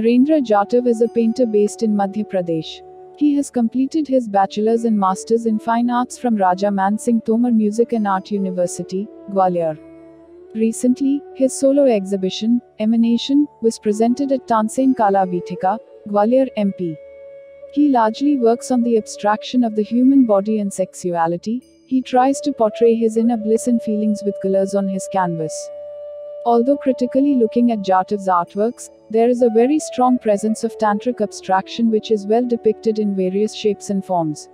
Narendra Jatav is a painter based in Madhya Pradesh. He has completed his bachelor's and master's in fine arts from Raja Man Singh Tomar Music and Art University, Gwalior. Recently, his solo exhibition, Emanation, was presented at Tansen Kala Vitika, Gwalior MP. He largely works on the abstraction of the human body and sexuality, he tries to portray his inner bliss and feelings with colors on his canvas. Although critically looking at Jatav's artworks, there is a very strong presence of tantric abstraction which is well depicted in various shapes and forms.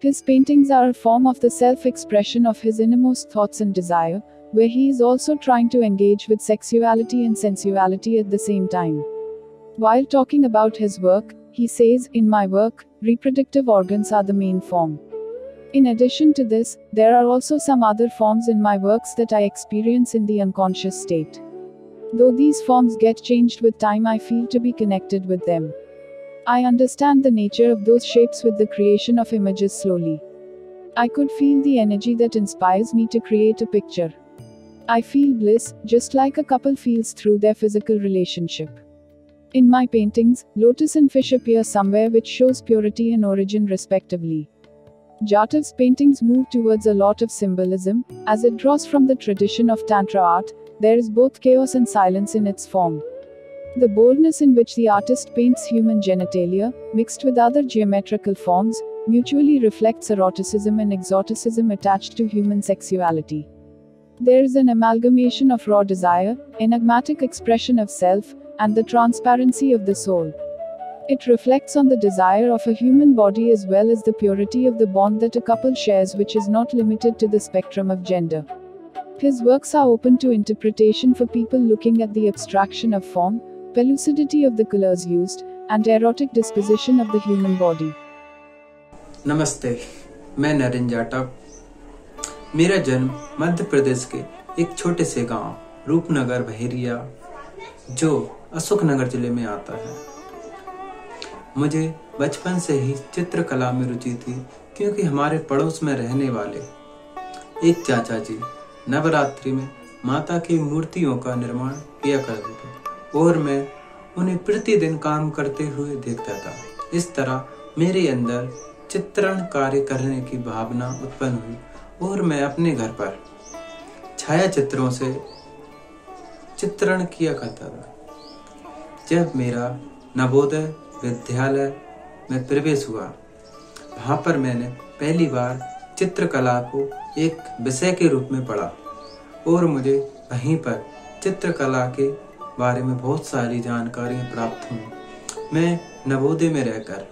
His paintings are a form of the self expression of his innermost thoughts and desire, where he is also trying to engage with sexuality and sensuality at the same time. While talking about his work, he says, In my work, reproductive organs are the main form. In addition to this, there are also some other forms in my works that I experience in the unconscious state. Though these forms get changed with time, I feel to be connected with them. I understand the nature of those shapes with the creation of images slowly. I could feel the energy that inspires me to create a picture. I feel bliss, just like a couple feels through their physical relationship. In my paintings, lotus and fish appear somewhere which shows purity and origin respectively. Jatav's paintings move towards a lot of symbolism, as it draws from the tradition of Tantra art, there is both chaos and silence in its form. The boldness in which the artist paints human genitalia, mixed with other geometrical forms, mutually reflects eroticism and exoticism attached to human sexuality. There is an amalgamation of raw desire, enigmatic expression of self, and the transparency of the soul. It reflects on the desire of a human body as well as the purity of the bond that a couple shares, which is not limited to the spectrum of gender. His works are open to interpretation for people looking at the abstraction of form, pellucidity of the colors used, and erotic disposition of the human body. नमस्ते मैं नरेंद्र जाटव मेरा जन्म मध्य प्रदेश के एक छोटे से गांव रूपनगर बहेरिया जो अशोकनगर जिले में आता है मुझे बचपन से ही चित्रकला में रुचि थी, क्योंकि हमारे पड़ोस में रहने वाले एक चाचा जी नवरात्रि में माता की मूर्तियों का निर्माण किया करते थे, और मैं उन्हें प्रतिदिन काम करते हुए देखता था। इस तरह मेरे अंदर चित्रण कार्य करने की भावना उत्पन्न हुई, और मैं अपने घर पर छाया चित्रों से चित्रण किया करता था। जब मेरा नवोदय विद्यालय में प्रवेश हुआ। वहाँ पर मैंने पहली बार चित्रकला को एक विषय के रूप में पढ़ा और मुझे वहीं पर चित्रकला के बारे में बहुत सारी जानकारियाँ प्राप्त हुई। मैं नवोदय में रहकर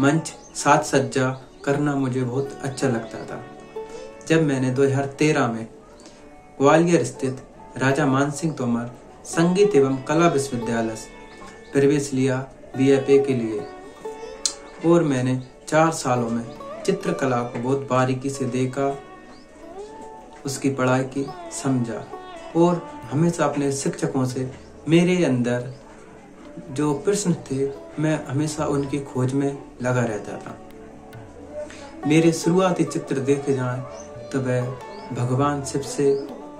मंच सात सज्जा करना मुझे बहुत अच्छा लगता था। जब मैंने 2013 में ग्वालियर स्थित राजा मानसिंह तोमर संगीत एवं कला विश्वविद्यालय प्रवेश लिया बी के लिए। और मैंने चार सालों में चित्रकला को बहुत बारीकी से देखा, उसकी पढ़ाई की समझा और हमेशा अपने शिक्षकों से मेरे अंदर जो प्रश्न थे, मैं हमेशा उनकी खोज में लगा रहता था। मेरे शुरुआती चित्र देखे जाएँ तो वह भगवान शिव से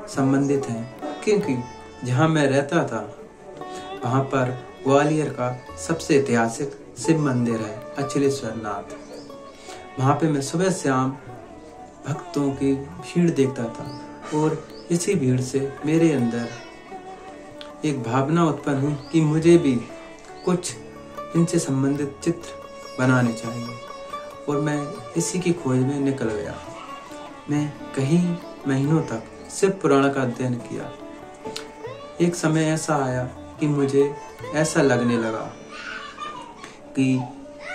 संबंधित हैं, क्योंकि जहाँ मैं रहता था, वहाँ पर ग्वालियर का सबसे ऐतिहासिक शिव मंदिर है अचलेश्वर नाथ वहाँ पे मैं सुबह शाम भक्तों की भीड़ देखता था और इसी भीड़ से मेरे अंदर एक भावना उत्पन्न हुई कि मुझे भी कुछ इनसे संबंधित चित्र बनाने चाहिए और मैं इसी की खोज में निकल गया। मैं कई महीनों तक शिव पुराण का अध्ययन किया। एक समय ऐसा आया कि मुझे ऐसा लगने लगा कि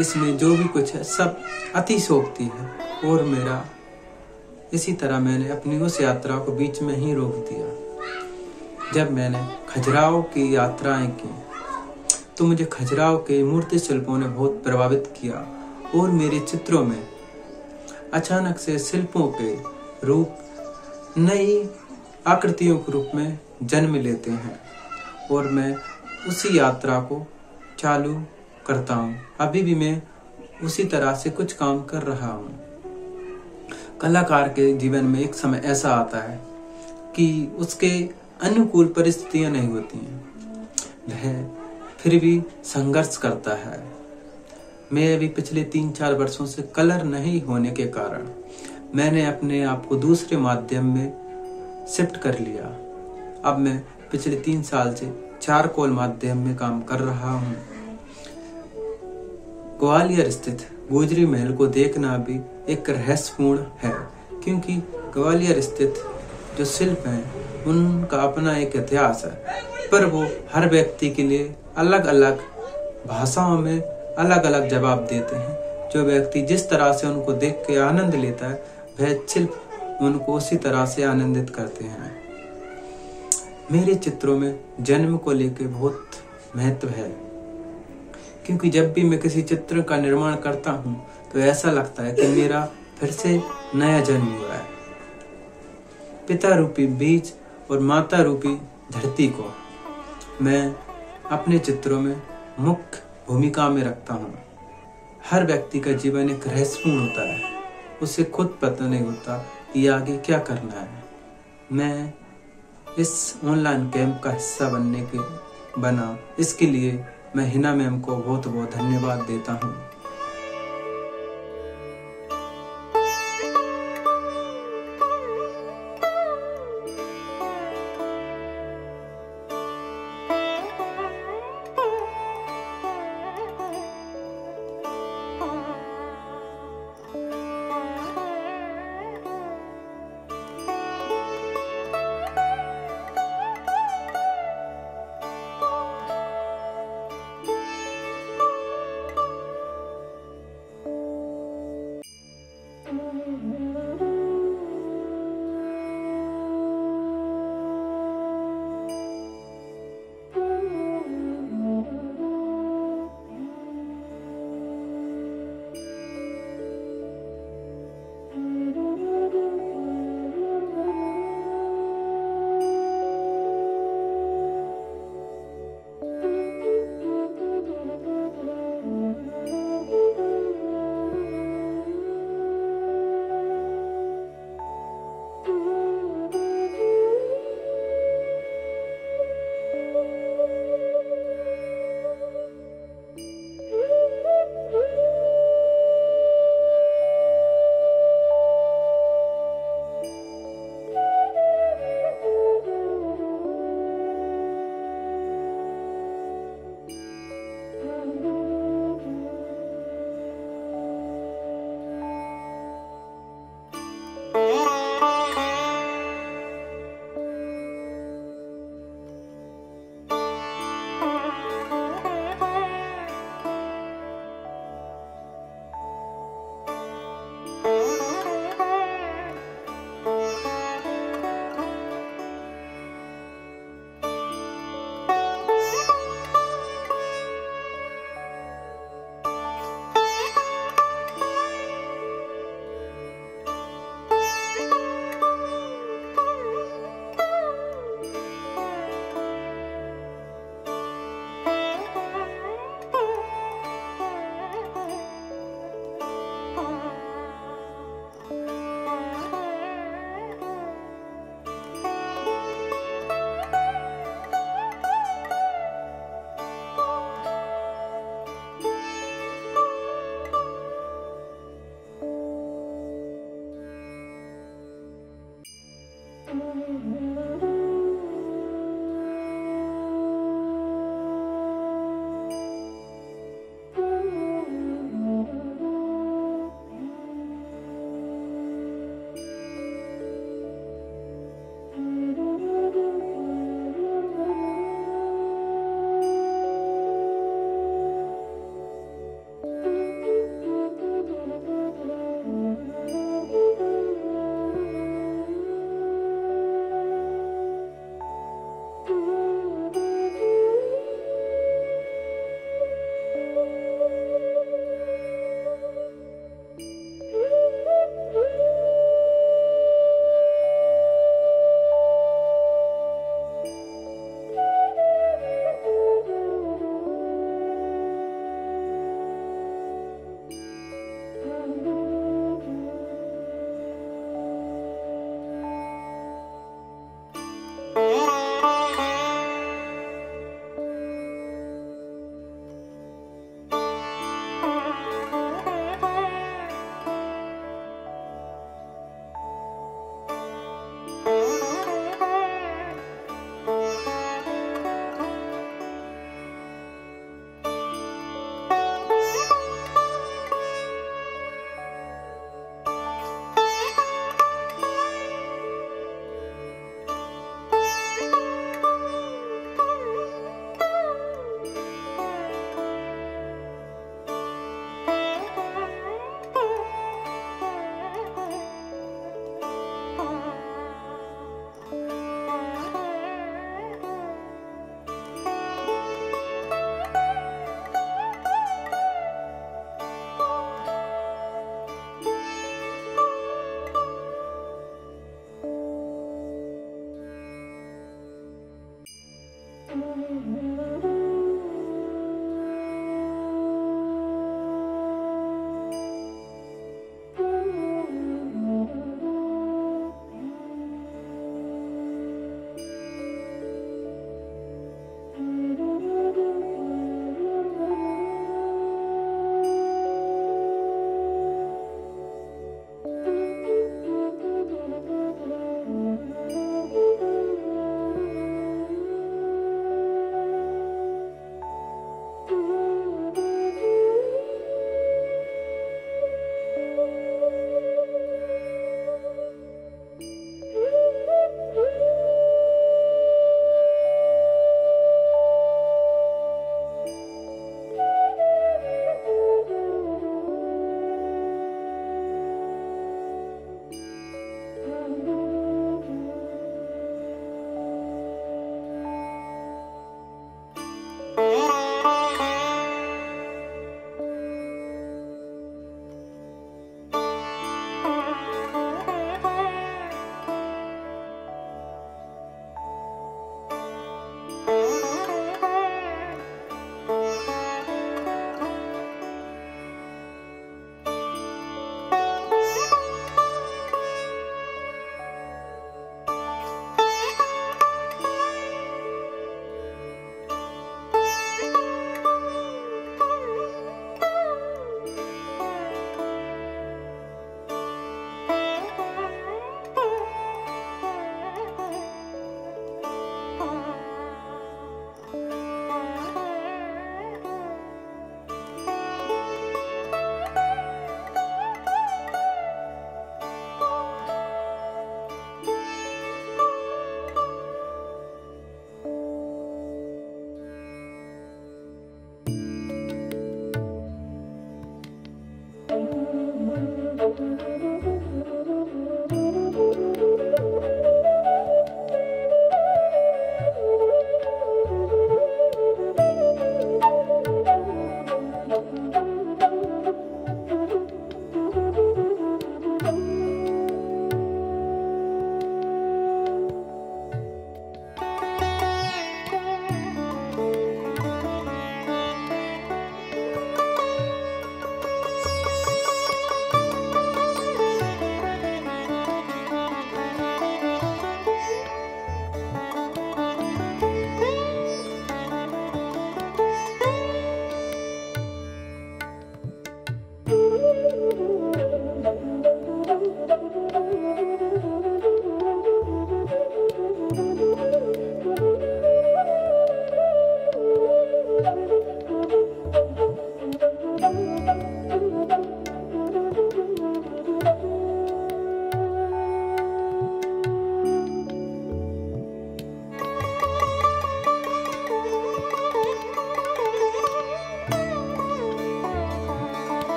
इसमें जो भी कुछ है, सब अतिशोक्ति है और मेरा इसी तरह मैंने अपनी उस यात्रा को बीच में ही रोक दिया। जब मैंने खजुराहो की यात्राएँ की तो मुझे खजुराहो के मूर्ति शिल्पों ने बहुत प्रभावित किया और मेरे चित्रों में अचानक से शिल्पों के रूप नई आकृतियों के रूप में जन्म लेते हैं। और मैं उसी यात्रा को चालू करता हूँ। अभी भी मैं उसी तरह से कुछ काम कर रहा हूँ। कलाकार के जीवन में एक समय ऐसा आता है कि उसके अनुकूल परिस्थितियाँ नहीं होती हैं। वह फिर भी संघर्ष करता है। मैं अभी पिछले तीन चार वर्षों से कलर नहीं होने के कारण मैंने अपने आप को दूसरे माध्यम में शिफ्ट कर लिया। अब मैं पिछले तीन साल से चार कोल माध्यम में काम कर रहा हूँ। ग्वालियर स्थित गुजरी महल को देखना भी एक रहस्यपूर्ण है, क्योंकि ग्वालियर स्थित जो शिल्प हैं, उनका अपना एक इतिहास है। पर वो हर व्यक्ति के लिए अलग अलग भाषाओं में अलग अलग जवाब देते हैं। जो व्यक्ति जिस तरह से उनको देख के आनंद लेता है, वह शिल्प उनको उसी तरह से आनंदित करते हैं। मेरे चित्रों में जन्म को लेकर बहुत महत्व है। क्योंकि जब भी मैं किसी चित्र का निर्माण करता हूँ तो ऐसा लगता है कि मेरा फिर से नया जन्म हुआ है। पिता रूपी बीज और माता रूपी धरती को मैं अपने चित्रों में मुख्य भूमिका में रखता हूँ। हर व्यक्ति का जीवन एक रहस्यपूर्ण होता है। उसे खुद पता नहीं होता कि आगे क्या करना है। मैं इस ऑनलाइन कैंप का हिस्सा बनने के, बना। इसके लिए मैं हिना मैम को बहुत बहुत धन्यवाद देता हूँ।